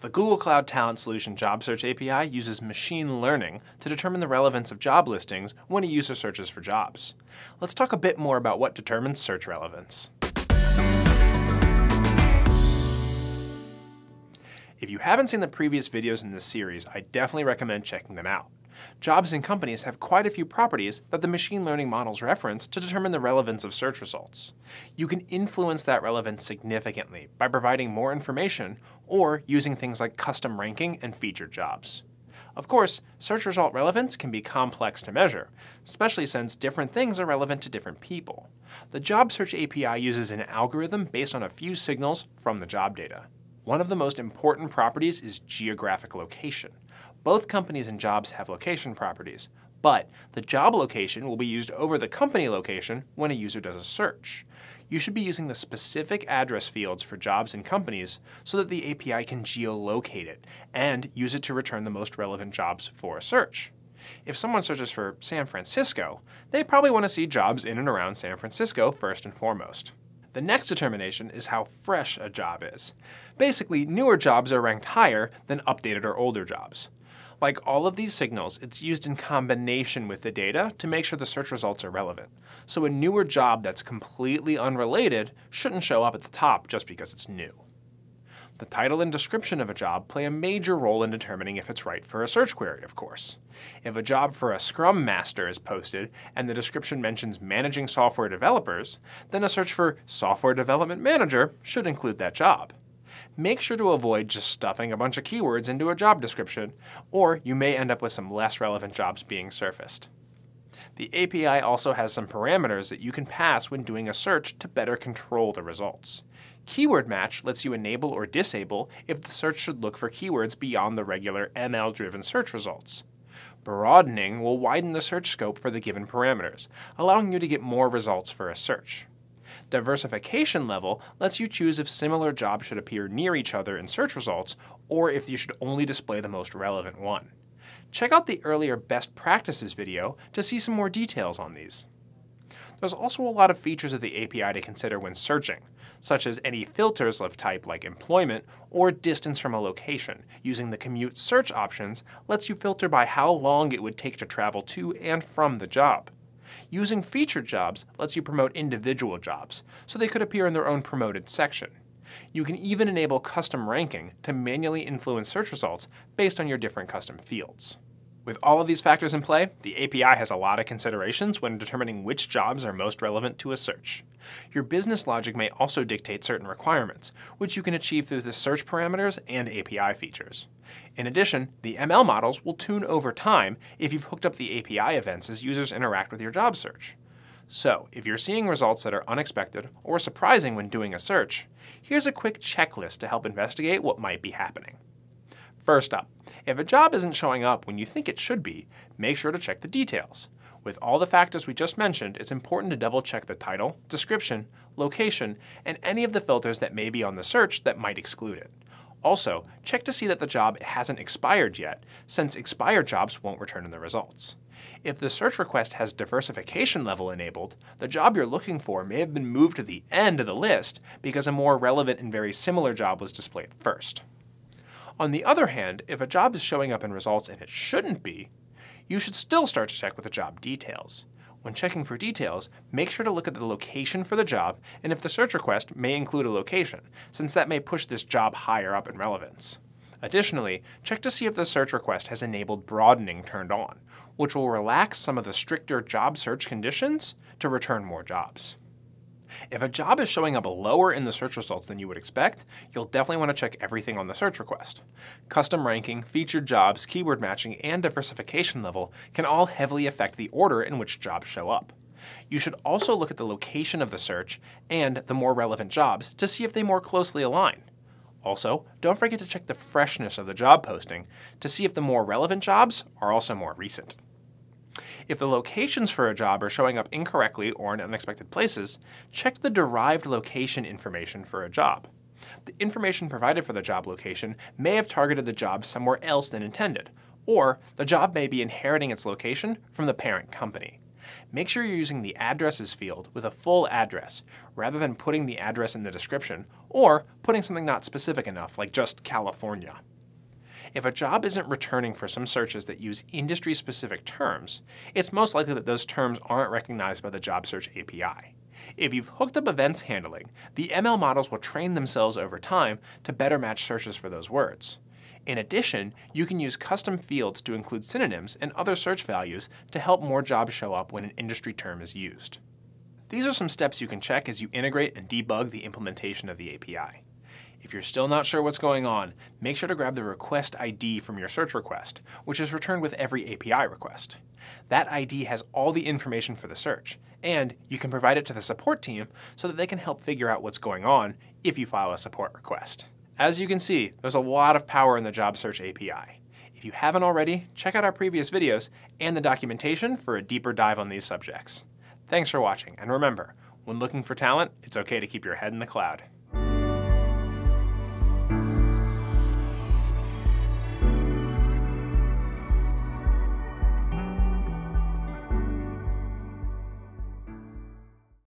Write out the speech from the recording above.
The Google Cloud Talent Solution Job Search API uses machine learning to determine the relevance of job listings when a user searches for jobs. Let's talk a bit more about what determines search relevance. If you haven't seen the previous videos in this series, I definitely recommend checking them out. Jobs and companies have quite a few properties that the machine learning models reference to determine the relevance of search results. You can influence that relevance significantly by providing more information or using things like custom ranking and featured jobs. Of course, search result relevance can be complex to measure, especially since different things are relevant to different people. The Job Search API uses an algorithm based on a few signals from the job data. One of the most important properties is geographic location. Both companies and jobs have location properties, but the job location will be used over the company location when a user does a search. You should be using the specific address fields for jobs and companies so that the API can geolocate it and use it to return the most relevant jobs for a search. If someone searches for San Francisco, they probably want to see jobs in and around San Francisco first and foremost. The next determination is how fresh a job is. Basically, newer jobs are ranked higher than updated or older jobs. Like all of these signals, it's used in combination with the data to make sure the search results are relevant. So a newer job that's completely unrelated shouldn't show up at the top just because it's new. The title and description of a job play a major role in determining if it's right for a search query, of course. If a job for a Scrum Master is posted and the description mentions managing software developers, then a search for Software Development Manager should include that job. Make sure to avoid just stuffing a bunch of keywords into a job description, or you may end up with some less relevant jobs being surfaced. The API also has some parameters that you can pass when doing a search to better control the results. Keyword Match lets you enable or disable if the search should look for keywords beyond the regular ML-driven search results. Broadening will widen the search scope for the given parameters, allowing you to get more results for a search. Diversification level lets you choose if similar jobs should appear near each other in search results or if you should only display the most relevant one. Check out the earlier best practices video to see some more details on these. There's also a lot of features of the API to consider when searching, such as any filters of type like employment or distance from a location. Using the commute search options lets you filter by how long it would take to travel to and from the job. Using featured jobs lets you promote individual jobs, so they could appear in their own promoted section. You can even enable custom ranking to manually influence search results based on your different custom fields. With all of these factors in play, the API has a lot of considerations when determining which jobs are most relevant to a search. Your business logic may also dictate certain requirements, which you can achieve through the search parameters and API features. In addition, the ML models will tune over time if you've hooked up the API events as users interact with your job search. So, if you're seeing results that are unexpected or surprising when doing a search, here's a quick checklist to help investigate what might be happening. First up, if a job isn't showing up when you think it should be, make sure to check the details. With all the factors we just mentioned, it's important to double check the title, description, location, and any of the filters that may be on the search that might exclude it. Also, check to see that the job hasn't expired yet, since expired jobs won't return in the results. If the search request has diversification level enabled, the job you're looking for may have been moved to the end of the list because a more relevant and very similar job was displayed first. On the other hand, if a job is showing up in results and it shouldn't be, you should still start to check with the job details. When checking for details, make sure to look at the location for the job and if the search request may include a location, since that may push this job higher up in relevance. Additionally, check to see if the search request has enabled broadening turned on, which will relax some of the stricter job search conditions to return more jobs. If a job is showing up lower in the search results than you would expect, you'll definitely want to check everything on the search request. Custom ranking, featured jobs, keyword matching, and diversification level can all heavily affect the order in which jobs show up. You should also look at the location of the search and the more relevant jobs to see if they more closely align. Also, don't forget to check the freshness of the job posting to see if the more relevant jobs are also more recent. If the locations for a job are showing up incorrectly or in unexpected places, check the derived location information for a job. The information provided for the job location may have targeted the job somewhere else than intended, or the job may be inheriting its location from the parent company. Make sure you're using the addresses field with a full address, rather than putting the address in the description or putting something not specific enough, like just California. If a job isn't returning for some searches that use industry-specific terms, it's most likely that those terms aren't recognized by the Job Search API. If you've hooked up events handling, the ML models will train themselves over time to better match searches for those words. In addition, you can use custom fields to include synonyms and other search values to help more jobs show up when an industry term is used. These are some steps you can check as you integrate and debug the implementation of the API. If you're still not sure what's going on, make sure to grab the request ID from your search request, which is returned with every API request. That ID has all the information for the search, and you can provide it to the support team so that they can help figure out what's going on if you file a support request. As you can see, there's a lot of power in the Job Search API. If you haven't already, check out our previous videos and the documentation for a deeper dive on these subjects. Thanks for watching, and remember, when looking for talent, it's okay to keep your head in the cloud.